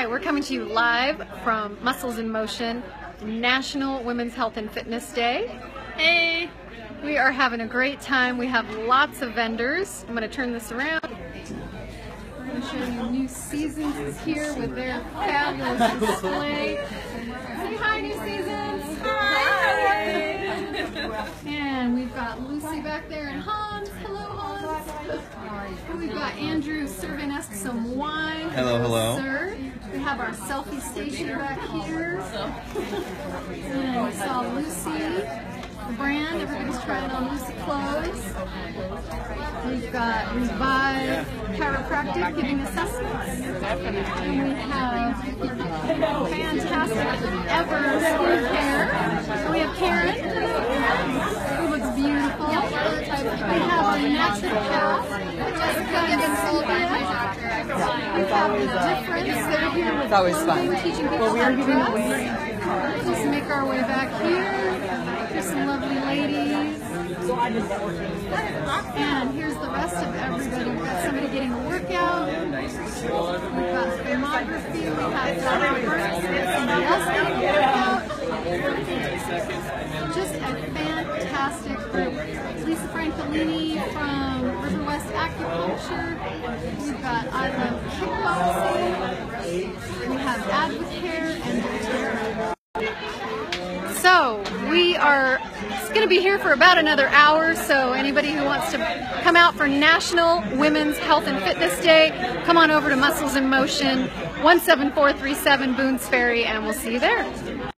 right, we're coming to you live from Muscles in Motion National Women's Health and Fitness Day. Hey, we are having a great time. We have lots of vendors. I'm going to turn this around. We're going to show you New Seasons is here with their fabulous display. Say hi, New Seasons. Hi. And we've got Lucy back there and Hans. Hello, Hans. We've got Andrew serving us some wine. Hello, hello. Sir. We have our selfie station back here. And we saw Lucy, the brand. Everybody's trying on Lucy clothes. We've got Revive Chiropractic giving assessments. And we have fantastic Ever Skincare. We have Karen, who looks beautiful. We have our Naturopath, Jessica and Sylvia. We have the difference. Here It's always fun. teaching people Well, we are giving away. Let's make our way back here. There's some lovely ladies. And here's the rest of everybody. We've got somebody getting a workout. We've got thermography. We have got. Somebody else getting a workout. Just a fantastic group. Lisa Francolini from River West Acupuncture. We've got I Love Kickboxing. Are going to be here for about another hour. So anybody who wants to come out for National Women's Health and Fitness Day, come on over to Muscles in Motion, 17437 Boones Ferry, and we'll see you there.